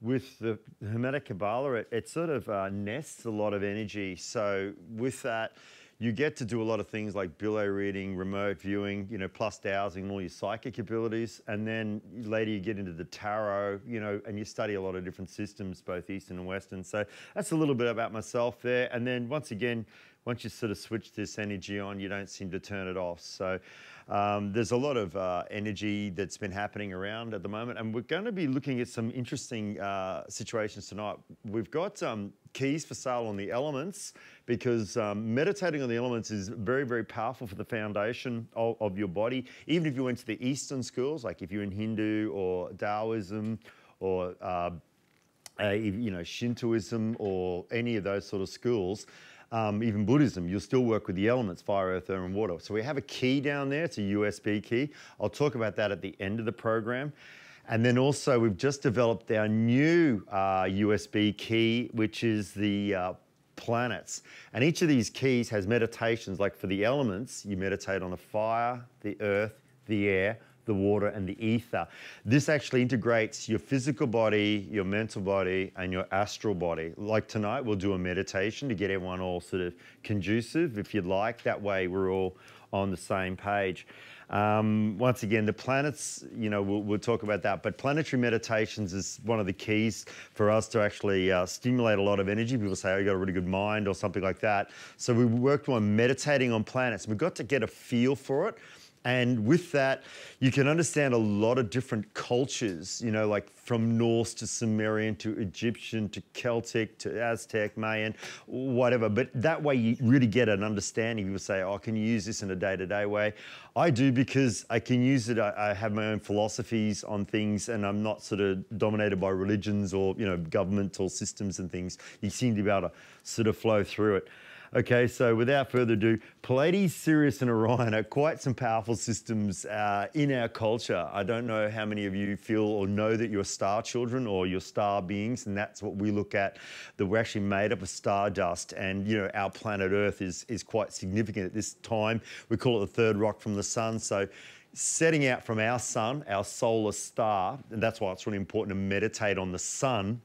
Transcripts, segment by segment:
with the Hermetic Kabbalah, it, it sort of uh, nests a lot of energy. So with that, you get to do a lot of things like billet reading, remote viewing, you know, plus dowsing, all your psychic abilities. And then later you get into the tarot, you know, and you study a lot of different systems, both Eastern and Western. So that's a little bit about myself there. And then once again, once you sort of switch this energy on, you don't seem to turn it off. So um, there's a lot of uh, energy that's been happening around at the moment, and we're going to be looking at some interesting uh, situations tonight. We've got um, keys for sale on the elements because um, meditating on the elements is very, very powerful for the foundation of, of, your body. Even if you went to the Eastern schools, like if you're in Hindu or Taoism or uh, you know Shintoism or any of those sort of schools, um, even Buddhism, you'll still work with the elements, fire, earth, air, and water. So we have a key down there, it's a USB key. I'll talk about that at the end of the program. And then also we've just developed our new uh, USB key, which is the uh, planets. And each of these keys has meditations, like for the elements, you meditate on the fire, the earth, the air, the water and the ether. This actually integrates your physical body, your mental body, and your astral body. Like tonight, we'll do a meditation to get everyone all sort of conducive, if you'd like. That way, we're all on the same page. Um, once again, the planets, you know, we'll, we'll, talk about that, but planetary meditations is one of the keys for us to actually uh, stimulate a lot of energy. People say, oh, you got a really good mind or something like that. So we worked on meditating on planets. We got to get a feel for it. And with that, you can understand a lot of different cultures, you know, like from Norse to Sumerian to Egyptian to Celtic to Aztec, Mayan, whatever. But that way you really get an understanding. People say, oh, can you use this in a day to day way? I do because I can use it. I, I, have my own philosophies on things and I'm not sort of dominated by religions or, you know, governmental systems and things. You seem to be able to sort of flow through it. Okay, so without further ado, Pleiades, Sirius, and Orion are quite some powerful systems uh, in our culture. I don't know how many of you feel or know that you're star children or you're star beings, and that's what we look at. That we're actually made up of stardust, and you know our planet Earth is is quite significant at this time. We call it the third rock from the sun. So setting out from our sun, our solar star, and that's why it's really important to meditate on the sun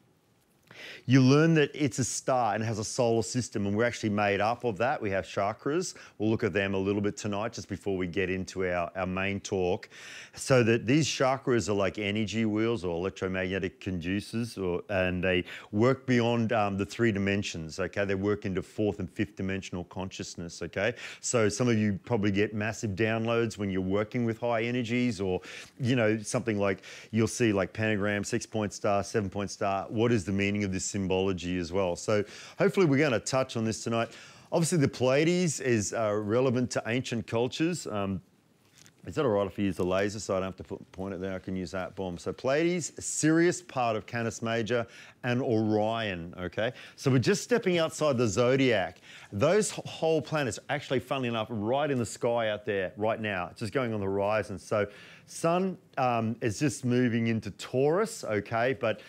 you learn that it's a star and has a solar system, and we're actually made up of that. We have chakras. We'll look at them a little bit tonight, just before we get into our, our main talk. So that these chakras are like energy wheels or electromagnetic conducers, or, and they work beyond um, the three dimensions. Okay, they work into fourth and fifth dimensional consciousness. Okay, so some of you probably get massive downloads when you're working with high energies, or you know something like you'll see like pentagram, six point star, seven point star. What is the meaning of this symbology as well. So hopefully we're going to touch on this tonight. Obviously the Pleiades is uh, relevant to ancient cultures. Um, is that all right if I use the laser so I don't have to put, point it there? I can use that, bomb. So Pleiades, Sirius, part of Canis Major, and Orion, okay? So we're just stepping outside the zodiac. Those whole planets, actually, funnily enough, right in the sky out there right now, It's just going on the horizon. So Sun um, is just moving into Taurus, okay? But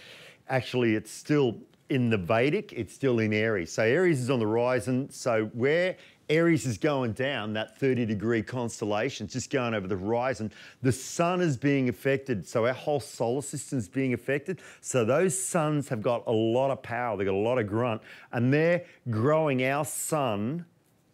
actually it's still in the Vedic, it's still in Aries. So Aries is on the horizon. So where Aries is going down, that 30 degree constellation, just going over the horizon. The sun is being affected. So our whole solar system is being affected. So those suns have got a lot of power. They've got a lot of grunt and they're growing our sun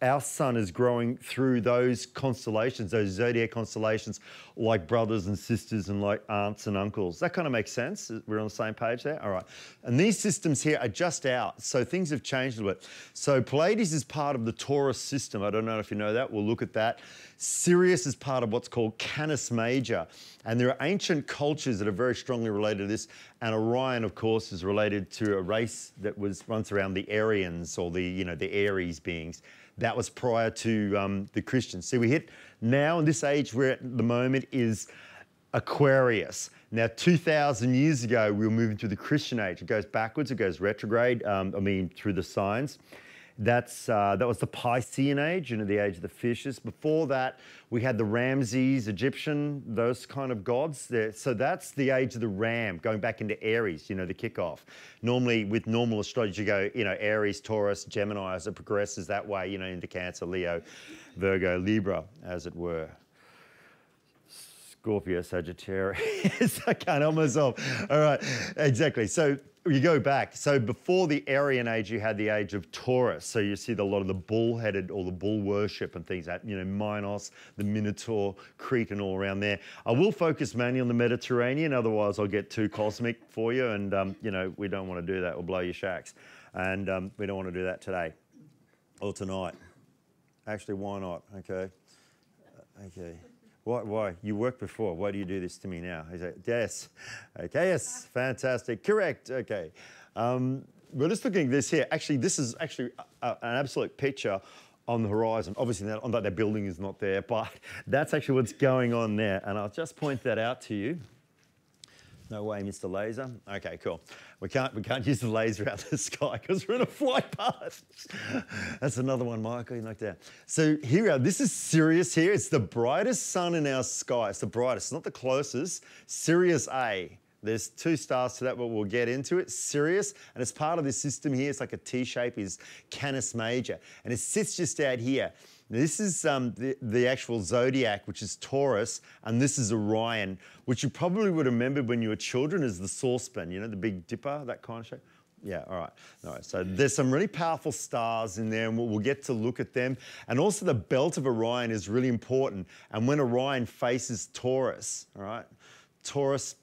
our sun is growing through those constellations, those zodiac constellations, like brothers and sisters and like aunts and uncles. That kind of makes sense. We're on the same page there? All right. And these systems here are just out. So things have changed a bit. So Pleiades is part of the Taurus system. I don't know if you know that. We'll look at that. Sirius is part of what's called Canis Major. And there are ancient cultures that are very strongly related to this. And Orion, of course, is related to a race that was runs around the Aryans or the, you know, the Aries beings. That was prior to um, the Christians. See, we hit now in this age we're at the moment is Aquarius. Now, 2,000 years ago, we were moving to the Christian age. It goes backwards, it goes retrograde, um, I mean, through the signs. That's, uh, that was the Piscean age, you know, the age of the fishes. Before that, we had the Ramses, Egyptian, those kind of gods. There. So that's the age of the ram, going back into Aries, you know, the kickoff. Normally, with normal astrology, you go, you know, Aries, Taurus, Gemini, as it progresses that way, you know, into Cancer, Leo, Virgo, Libra, as it were. Scorpio, Sagittarius. I can't help myself. All right, exactly. So you go back. So before the Aryan age, you had the age of Taurus. So you see the, a lot of the bull-headed or the bull worship and things that, you know, Minos, the Minotaur, Crete and all around there. I will focus mainly on the Mediterranean. Otherwise, I'll get too cosmic for you. And, um, you know, we don't want to do that. We'll blow your shacks. And um, we don't want to do that today or tonight. Actually, why not? Okay. Okay. Why, why? You worked before. Why do you do this to me now? He said, yes. Okay, yes, fantastic. Correct. Okay. Um, we're just looking at this here. Actually, this is actually a, a, an absolute picture on the horizon. Obviously, that, that, that building is not there, but that's actually what's going on there. And I'll just point that out to you. No way, Mr. Laser. Okay, cool. We can't we can't use the laser out of the sky because we're in a flight path. That's another one, Michael. You knocked out. So here we are. This is Sirius. Here, it's the brightest sun in our sky. It's the brightest, not the closest. Sirius A. There's two stars to that, but we'll get into it. Sirius, and it's part of this system here. It's like a T shape, is Canis Major, and it sits just out here. This is um, the, the, actual zodiac, which is Taurus, and this is Orion, which you probably would remember when you were children as the saucepan, you know, the Big Dipper, that kind of shape. Yeah, all right. All right. So there's some really powerful stars in there, and we'll, we'll, get to look at them. And also, the belt of Orion is really important. And when Orion faces Taurus, all right, Taurus,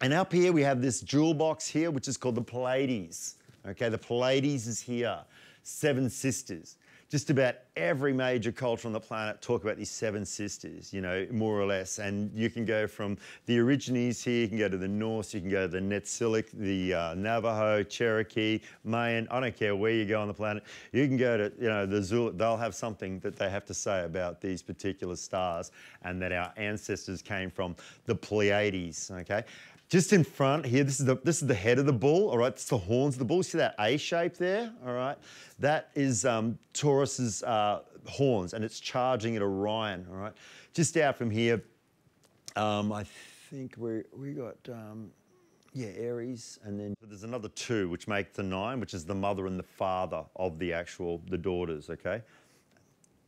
and up here we have this jewel box here, which is called the Pleiades. Okay, the Pleiades is here, seven sisters just about every major culture on the planet talk about these seven sisters, you know, more or less. And you can go from the Aborigines here, you can go to the Norse, you can go to the Netsilik, the uh, Navajo, Cherokee, Mayan, I don't care where you go on the planet. You can go to, you know, the Zulu, they'll have something that they have to say about these particular stars and that our ancestors came from the Pleiades, okay? Just in front here, this is the this is the head of the bull, all right? It's the horns of the bull. See that A shape there, all right? That is um, Taurus's uh, horns, and it's charging at Orion, all right? Just out from here, um, I think we we got um, yeah Aries, and then there's another two, which make the nine, which is the mother and the father of the actual the daughters, okay?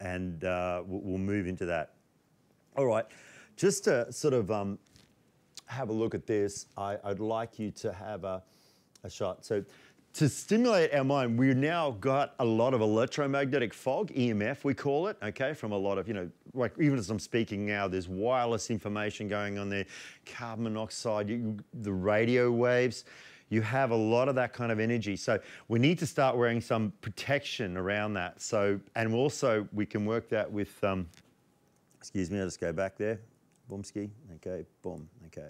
And uh, we'll move into that. All right, just to sort of um, have a look at this, I, would like you to have a, a shot. So to stimulate our mind, we've now got a lot of electromagnetic fog, EMF we call it, okay, from a lot of, you know, like even as I'm speaking now, there's wireless information going on there, carbon monoxide, you, the radio waves. You have a lot of that kind of energy. So we need to start wearing some protection around that. So, and also we can work that with, um, excuse me, I'll just go back there. Boomski, okay, boom, okay.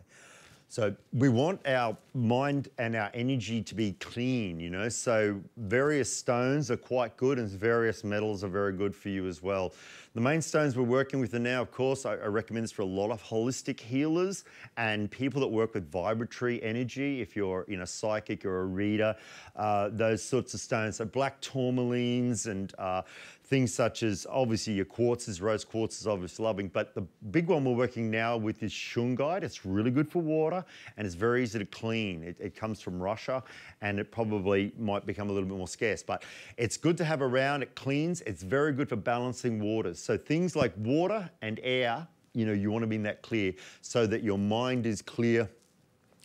So we want our mind and our energy to be clean, you know. So various stones are quite good and various metals are very good for you as well. The main stones we're working with are now, of course, I, I recommend this for a lot of holistic healers and people that work with vibratory energy. If you're, you know, psychic or a reader, uh, those sorts of stones. So black tourmalines and uh, things such as obviously your quartzes, rose quartz is obviously loving, but the big one we're working now with is shungite. It's really good for water and it's very easy to clean. It, it, comes from Russia and it probably might become a little bit more scarce, but it's good to have around. It cleans. It's very good for balancing waters. So things like water and air, you know, you want to be in that clear so that your mind is clear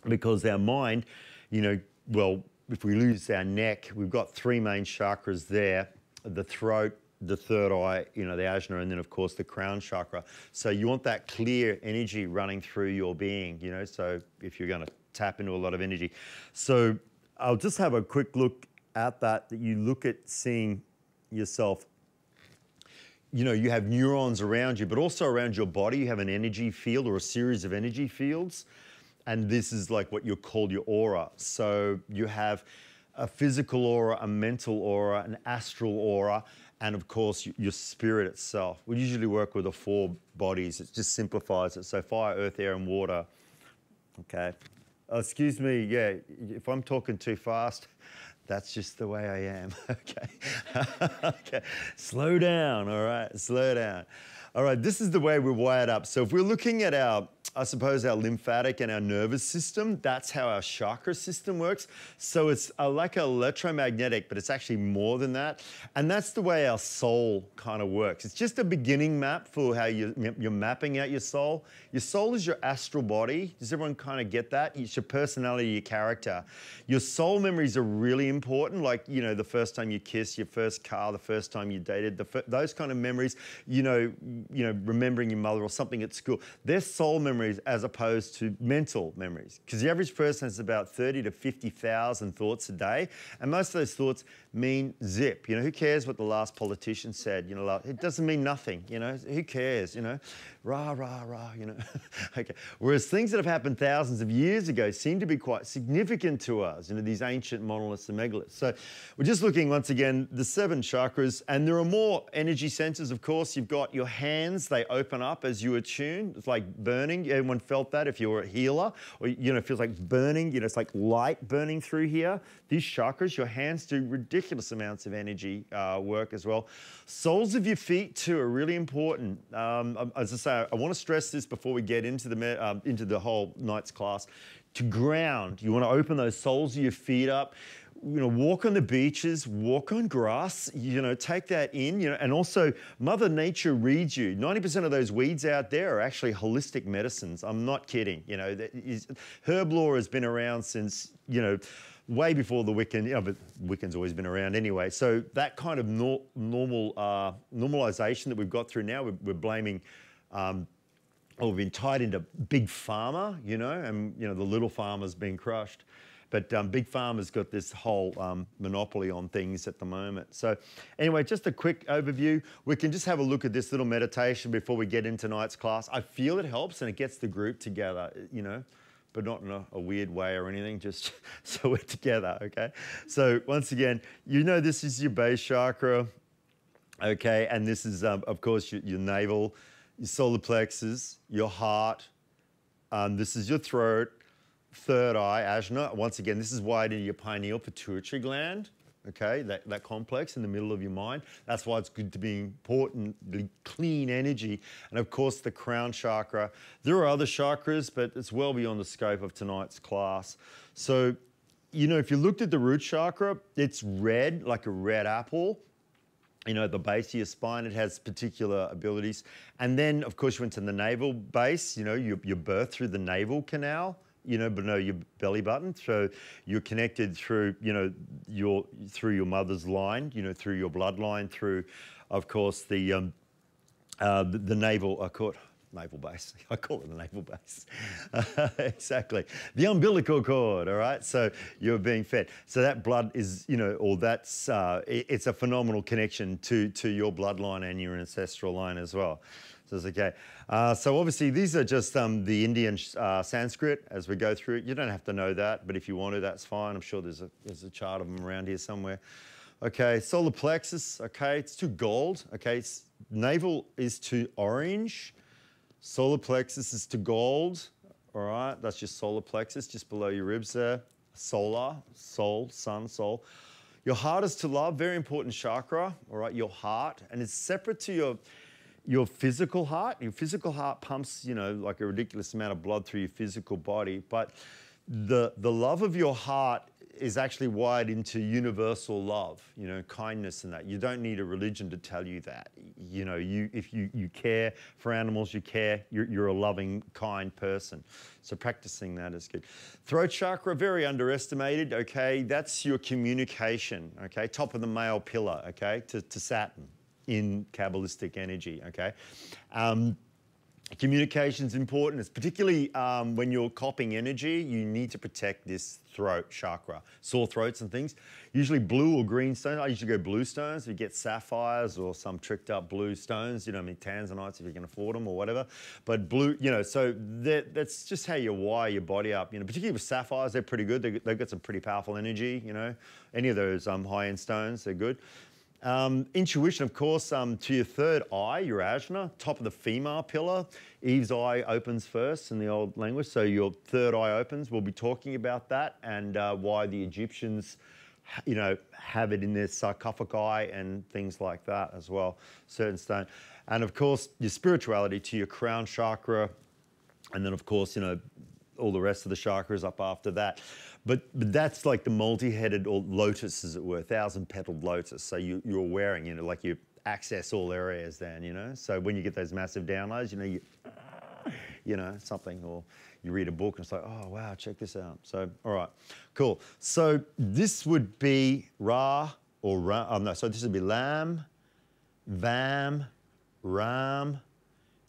because our mind, you know, well, if we lose our neck, we've got three main chakras there, the throat, the third eye, you know, the ajna, and then of course the crown chakra. So you want that clear energy running through your being, you know, so if you're going to tap into a lot of energy. So I'll just have a quick look at that, that you look at seeing yourself you know, you have neurons around you, but also around your body, you have an energy field or a series of energy fields. And this is like what you call your aura. So you have a physical aura, a mental aura, an astral aura, and of course your spirit itself. We usually work with the four bodies. It just simplifies it. So fire, earth, air, and water. Okay. Oh, excuse me. Yeah, if I'm talking too fast, that's just the way I am. okay. okay. Slow down, all right? Slow down. All right, this is the way we're wired up. So if we're looking at our I suppose our lymphatic and our nervous system, that's how our chakra system works. So it's a, like electromagnetic, but it's actually more than that. And that's the way our soul kind of works. It's just a beginning map for how you, you're mapping out your soul. Your soul is your astral body. Does everyone kind of get that? It's your personality, your character. Your soul memories are really important, like, you know, the first time you kissed, your first car, the first time you dated, the, those kind of memories, you know, you know, remembering your mother or something at school. They're soul memories as opposed to mental memories. Because the average person has about 30 to 50,000 thoughts a day, and most of those thoughts mean zip. You know, who cares what the last politician said? You know, it doesn't mean nothing. You know, who cares? You know, rah rah rah. You know, okay. Whereas things that have happened thousands of years ago seem to be quite significant to us. You know, these ancient monoliths and megaliths. So we're just looking once again the seven chakras, and there are more energy centers. Of course, you've got your hands; they open up as you attune. It's like burning. Everyone felt that if you're a healer, or you know, it feels like burning. You know, it's like light burning through here. These chakras, your hands do ridiculous amounts of energy uh, work as well. Soles of your feet too are really important. Um, um as I say, I want to stress this before we get into the um, into the whole night's class. To ground, you want to open those soles of your feet up you know, walk on the beaches, walk on grass, you know, take that in, you know, and also Mother Nature reads you. 90% of those weeds out there are actually holistic medicines. I'm not kidding. You know, herb lore has been around since, you know, way before the Wiccan, you know, but Wiccan's always been around anyway. So that kind of nor normal uh, normalization that we've got through now, we're, we're blaming, um, or we've been tied into big pharma, you know, and you know the little farmers being crushed. But um, big pharma's got this whole um, monopoly on things at the moment. So anyway, just a quick overview. We can just have a look at this little meditation before we get into tonight's class. I feel it helps and it gets the group together, you know but not in a, a, weird way or anything, just so we're together, okay? So once again, you know this is your base chakra, okay? And this is, um, of course, your, your, navel, your solar plexus, your heart. Um, this is your throat, third eye, ajna. Once again, this is wired into your pineal pituitary gland okay, that, that complex in the middle of your mind. That's why it's good to be importantly clean energy. And of course, the crown chakra. There are other chakras, but it's well beyond the scope of tonight's class. So, you know, if you looked at the root chakra, it's red, like a red apple. You know, the base of your spine, it has particular abilities. And then, of course, you went to the navel base, you know, your, your birth through the navel canal you know, below your belly button. So you're connected through, you know, your through your mother's line, you know, through your bloodline, through, of course, the um, uh, the, the, naval. I naval base. I call it the naval base. exactly, the umbilical cord. All right. So you're being fed. So that blood is, you know, or that's uh, it's a phenomenal connection to to your bloodline and your ancestral line as well. So it's okay. Uh, so obviously these are just um, the Indian uh, Sanskrit as we go through it. You don't have to know that, but if you want to, that's fine. I'm sure there's a, there's a chart of them around here somewhere. Okay, solar plexus, okay, it's to gold. Okay, it's, navel is to orange. Solar plexus is to gold. All right, that's your solar plexus just below your ribs there. Solar, soul, sun, soul. Your heart is to love, very important chakra, all right, your heart. And it's separate to your, your physical heart. Your physical heart pumps, you know, like a ridiculous amount of blood through your physical body, but the the love of your heart is actually wired into universal love, you know, kindness and that. You don't need a religion to tell you that. You know, you if you, you care for animals, you care, you're, you're a loving, kind person. So practicing that is good. Throat chakra, very underestimated, okay? That's your communication, okay? Top of the male pillar, okay, to, to Saturn in Kabbalistic energy, okay? Um, Communication is important. It's particularly um, when you're copying energy, you need to protect this throat chakra. Sore throats and things. Usually blue or green stones. I usually go blue stones. If you get sapphires or some tricked up blue stones, you know, I mean, tanzanites if you can afford them or whatever. But blue, you know, so that, that's just how you wire your body up. You know, particularly with sapphires, they're pretty good. They, have got some pretty powerful energy, you know. Any of those um, high-end stones, they're good. Um, intuition, of course, um, to your third eye, your ajna, top of the female pillar. Eve's eye opens first in the old language, so your third eye opens. We'll be talking about that and uh, why the Egyptians you know, have it in their sarcophagi and things like that as well, certain stone. And of course, your spirituality to your crown chakra, and then of course, you know, all the rest of the chakras up after that. But, but that's like the multi-headed or lotus, as it were, thousand-petaled lotus. So you, you're wearing, you know, like you access all areas then, you know. So when you get those massive downloads, you know, you, you know, something, or you read a book and it's like, oh wow, check this out. So, all right, cool. So this would be Ra or Ram. Oh, no, so this would be Lam, Vam, Ram,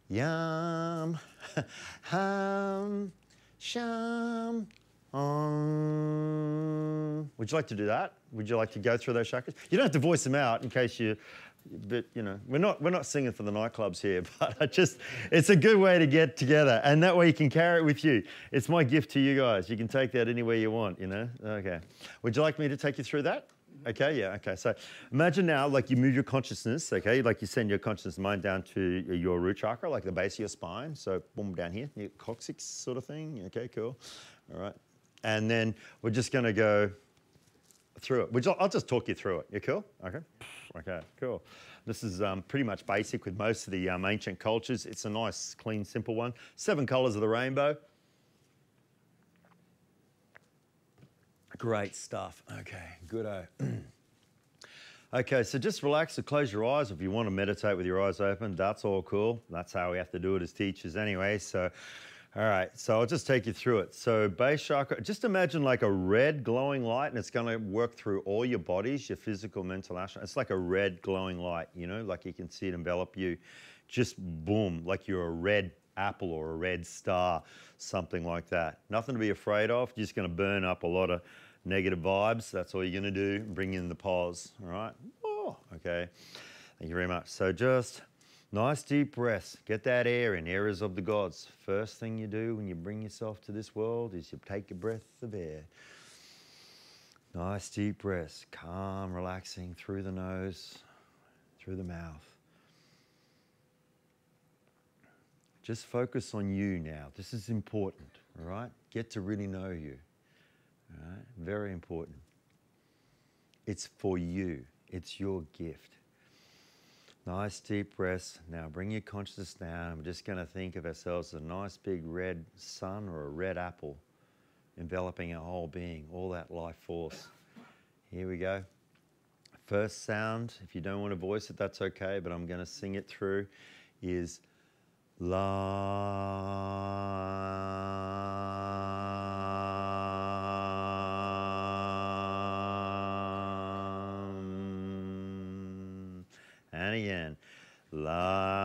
Yam, Ham, Sham. Um, would you like to do that? Would you like to go through those chakras? You don't have to voice them out in case you but you know we're not we're not singing for the nightclubs here but I just it's a good way to get together and that way you can carry it with you it's my gift to you guys you can take that anywhere you want you know okay would you like me to take you through that okay yeah okay so imagine now like you move your consciousness okay like you send your conscious mind down to your root chakra like the base of your spine so boom down here your coccyx sort of thing okay cool all right and then we're just going to go through it. Which I'll, I'll just talk you through it. You cool? Okay. Okay, cool. This is um, pretty much basic with most of the um, ancient cultures. It's a nice, clean, simple one. Seven colors of the rainbow. Great stuff. Okay, good. okay, so just relax and close your eyes. If you want to meditate with your eyes open, that's all cool. That's how we have to do it as teachers anyway. So all right, so I'll just take you through it. So base chakra, just imagine like a red glowing light and it's gonna work through all your bodies, your physical, mental, astral. It's like a red glowing light, you know, like you can see it envelop you. Just boom, like you're a red apple or a red star, something like that. Nothing to be afraid of, just gonna burn up a lot of negative vibes. That's all you're gonna do, bring in the pause, all right? Oh, okay, thank you very much. So just Nice deep breaths. Get that air in, areas of the gods. First thing you do when you bring yourself to this world is you take a breath of air. Nice deep breaths, calm, relaxing through the nose, through the mouth. Just focus on you now. This is important, all right? Get to really know you, right? Very important. It's for you, it's your gift. Nice deep breaths. Now bring your consciousness down. We're just going to think of ourselves as a nice big red sun or a red apple enveloping our whole being, all that life force. Here we go. First sound, if you don't want to voice it, that's okay, but I'm going to sing it through, is La. Again. La.